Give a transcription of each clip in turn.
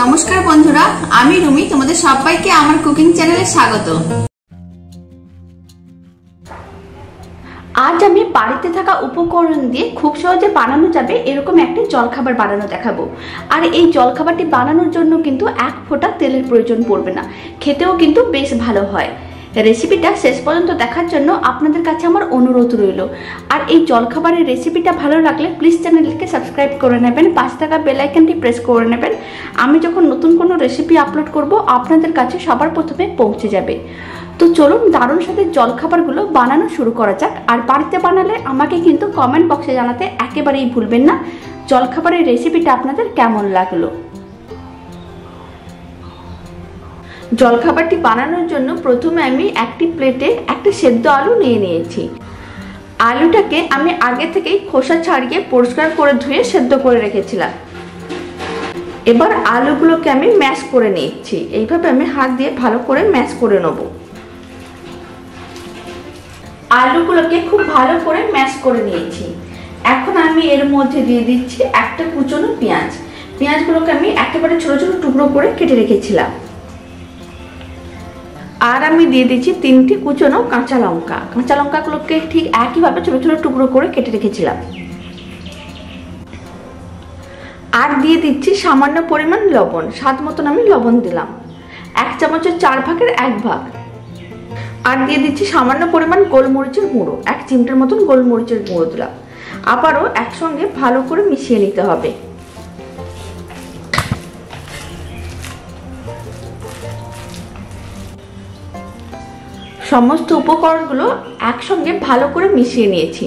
নমস্কার বন্ধুরা, আমি রুমি, তোমাদের সবাইকে আমার কুকিং চ্যানেলে স্বাগত। আজ আমি বাড়িতে থাকা উপকরণ দিয়ে খুব সহজে বানানো যাবে এরকম একটি জলখাবার বানানো দেখাবো। আর এই জলখাবারটি বানানোর জন্য কিন্তু এক ফোঁটা তেলের প্রয়োজন পড়বে না। খেতেও কিন্তু বেশ ভালো হয়। রেসিপিটা শেষ পর্যন্ত দেখার জন্য আপনাদের কাছে আমার অনুরোধ রইল। আর এই জলখাবারের রেসিপিটা ভালো লাগলে প্লিজ চ্যানেলটিকে সাবস্ক্রাইব করে নেবেন পাঁচ টাকা বেলাইকানটি প্রেস করে নেবেন। আমি যখন নতুন কোনো রেসিপি আপলোড করব, আপনাদের কাছে সবার প্রথমে পৌঁছে যাবে। তো চলুন দারুণ সাথে জলখাবারগুলো বানানো শুরু করা যাক। আর বাড়িতে বানালে আমাকে কিন্তু কমেন্ট বক্সে জানাতে একেবারেই ভুলবেন না। জলখাবারের রেসিপিটা আপনাদের কেমন লাগল? জলখাবারটি বানানোর জন্য প্রথমে আমি একটি প্লেটে একটি সেদ্ধ আলু নিয়ে নিয়েছি। আলুটাকে আমি আগে থেকেই খোসা ছাড়িয়ে পরিষ্কার করে ধুয়ে সেদ্ধ করে রেখেছিলাম। এবার আলুগুলোকে আমি ম্যাশ করে নিচ্ছি। এইভাবে আমি হাত দিয়ে ভালো করে ম্যাশ করে নেব। আলুগুলোকে খুব ভালো করে ম্যাশ করে নিয়েছি। এখন আমি এর মধ্যে দিয়ে দিচ্ছি একটা কুচনো পেঁয়াজ। পেঁয়াজগুলোকে আমি একেবারে ছোট ছোট টুকরো করে কেটে রেখেছিলাম। আর আমি দিয়ে দিচ্ছি তিনটি কুচনো কাঁচা লঙ্কা। কাঁচা লঙ্কাগুলোকে ঠিক একইভাবে ছোট ছোট টুকরো করে কেটে রেখেছিলাম। আর দিয়ে দিচ্ছি সামান্য পরিমাণ লবণ। স্বাদ মতন আমি লবণ দিলাম। এক চামচের চার ভাগের এক ভাগ। আর দিয়ে দিচ্ছি সামান্য পরিমাণ গোলমরিচের গুঁড়ো। এক চিমটার মতন গোলমরিচের গুঁড়ো দিলাম। আবারও একসঙ্গে ভালো করে মিশিয়ে নিতে হবে। সমস্ত উপকরণগুলো একসঙ্গে ভালো করে মিশিয়ে নিয়েছি।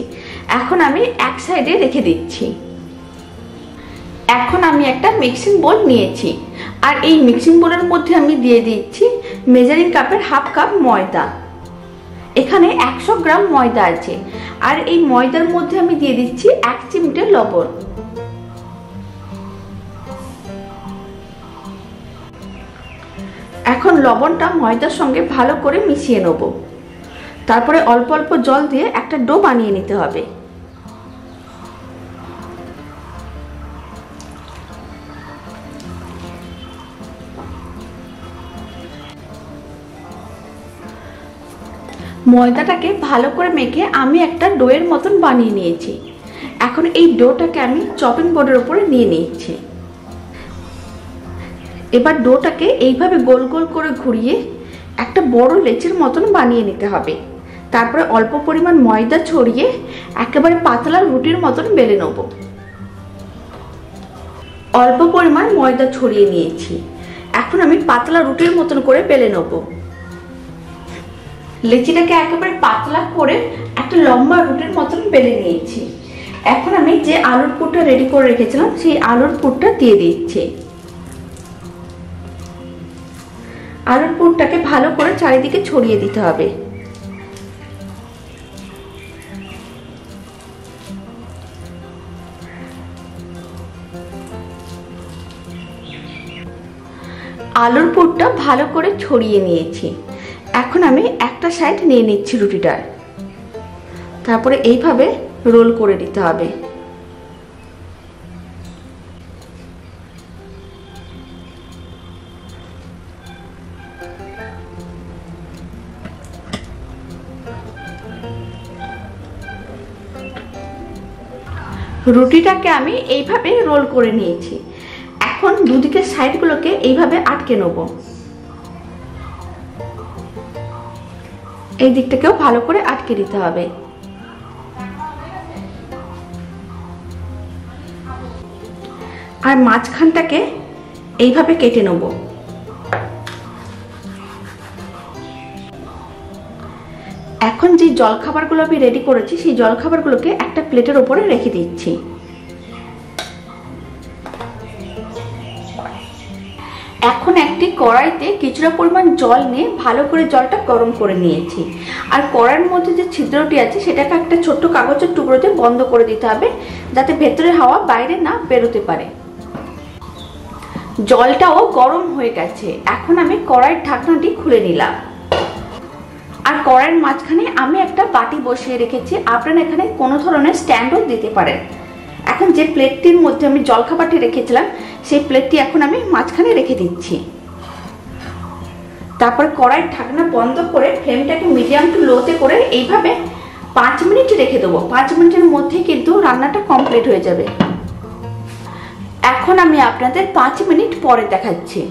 এখন আমি এক সাইডে রেখে দিচ্ছি। এখন আমি একটা মিক্সিং বোল নিয়েছি। আর এই মিক্সিং বোলের মধ্যে আমি দিয়ে দিচ্ছি মেজারিং কাপের হাফ কাপ ময়দা। এখানে একশো গ্রাম ময়দা আছে। আর এই ময়দার মধ্যে আমি দিয়ে দিচ্ছি এক চিমটে লবণ। এখন লবণটা ময়দার সঙ্গে ভালো করে মিশিয়ে নেব। তারপরে অল্প অল্প জল দিয়ে একটা ডো বানিয়ে নিতে হবে। ময়দাটাকে ভালো করে মেখে আমি একটা ডোয়ের মতন বানিয়ে নিয়েছি। এখন এই ডোটাকে আমি চপিং বোর্ডের উপরে নিয়ে নিচ্ছি এবার ডোটাকে এইভাবে গোল গোল করে ঘুরিয়ে একটা বড় লেচের মতন বানিয়ে নিতে হবে। তারপরে অল্প পরিমাণ ময়দা ছড়িয়ে একেবারে পাতলা রুটির মতন বেলে নেব। অল্প পরিমাণ ময়দা ছড়িয়ে নিয়েছি। এখন আমি পাতলা রুটির মতন করে বেলে নেব। লেচিটাকে একেবারে পাতলা করে একটা লম্বা রুটির মতন বেলে নিয়েছি। এখন আমি যে আলুর পুরটা রেডি করে রেখেছিলাম, সেই আলুর পুরটা দিয়ে দিচ্ছি। আলুর পুরটাকে ভালো করে চারিদিকে ছড়িয়ে দিতে হবে। আলুর পুরটা ভালো করে ছড়িয়ে নিয়েছি। এখন আমি একটা সাইড নিয়ে নিচ্ছি রুটিটার। তারপরে এইভাবে রোল করে দিতে হবে। রুটিটাকে আমি এইভাবে রোল করে নিয়েছি। এখন দুদিকের সাইডগুলোকে এইভাবে আটকে নেব। এই দিকটাকেও ভালো করে আটকে দিতে হবে। আর মাঝখানটাকে এইভাবে কেটে নেব। এখন যে জলখাবারগুলো আমি রেডি করেছি, সেই জলখাবারগুলোকে একটা প্লেটের ওপরে রেখে দিচ্ছি। কড়াইতে কিছুটা পরিমাণ জল নিয়ে ভালো করে জলটা গরম করে নিয়েছি। আর কড়াইয়ের মধ্যে যে ছিদ্রটি আছে, সেটাকে একটা ছোট্ট কাগজের টুকরোতে বন্ধ করে দিতে হবে, যাতে ভেতরে হাওয়া বাইরে না বেরোতে পারে। জলটাও গরম হয়ে গেছে। এখন আমি কড়াইয়ের ঢাকনাটি খুলে নিলাম। আর কড়াইয়ের মাঝখানে আমি একটা বাটি বসিয়ে রেখেছি। আপনারা এখানে কোনো ধরনের স্ট্যান্ডও দিতে পারেন। এখন যে প্লেটটির মধ্যে আমি জলখাবারটি রেখেছিলাম, সেই প্লেটটি এখন আমি মাঝখানে রেখে দিচ্ছি। তারপর কড়াইয়ের ঢাকনা বন্ধ করে ফ্লেমটাকে মিডিয়াম টু লোতে করে এইভাবে পাঁচ মিনিট রেখে দেবো। পাঁচ মিনিটের মধ্যে কিন্তু রান্নাটা কমপ্লিট হয়ে যাবে। এখন আমি আপনাদের পাঁচ মিনিট পরে দেখাচ্ছি।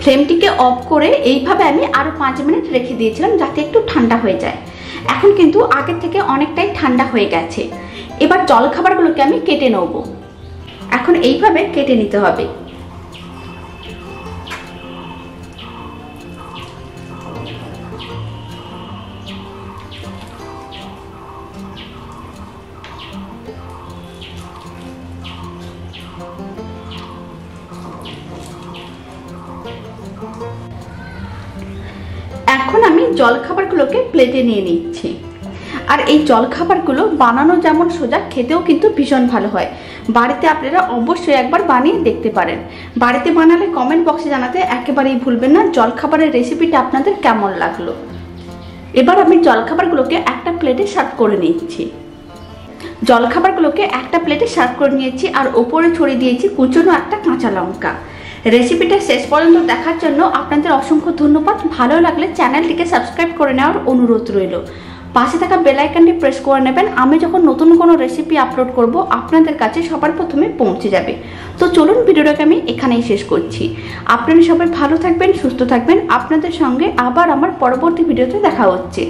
ফ্লেমটিকে অফ করে এইভাবে আমি আরও পাঁচ মিনিট রেখে দিয়েছিলাম যাতে একটু ঠান্ডা হয়ে যায়। এখন কিন্তু আগের থেকে অনেকটাই ঠান্ডা হয়ে গেছে। এবার জলখাবারগুলোকে আমি কেটে নেব। এখন এইভাবে কেটে নিতে হবে। এখন আমি জলখাবারগুলোকে প্লেটে নিয়ে নিচ্ছি। আর এই জলখাবারগুলো বানানো যেমন সোজা, খেতেও কিন্তু ভীষণ ভালো হয়। বাড়িতে আপনারা অবশ্যই একবার বানিয়ে দেখতে পারেন। বাড়িতে বানালে কমেন্ট বক্সে জানাতে একেবারেই ভুলবেন না। জলখাবারের রেসিপিটা আপনাদের কেমন লাগল? এবার আমি জলখাবারগুলোকে একটা প্লেটে সার্ভ করে নিচ্ছি। জলখাবারগুলোকে একটা প্লেটে সার্ভ করে নিয়েছি আর ওপরে ছড়িয়ে দিয়েছি কুচনো একটা কাঁচা লঙ্কা। রেসিপিটা শেষ পর্যন্ত দেখার জন্য আপনাদের অসংখ্য ধন্যবাদ। ভালো লাগলে চ্যানেলটিকে সাবস্ক্রাইব করে নেওয়ার অনুরোধ রইল। পাশে থাকা বেল আইকনটি প্রেস করে নেবেন। আমি যখন নতুন কোনো রেসিপি আপলোড করব, আপনাদের কাছে সবার প্রথমে পৌঁছে যাবে। তো চলুন ভিডিওটাকে আমি এখানেই শেষ করছি। আপনারা সবাই ভালো থাকবেন, সুস্থ থাকবেন। আপনাদের সঙ্গে আবার আমার পরবর্তী ভিডিওতে দেখা হচ্ছে।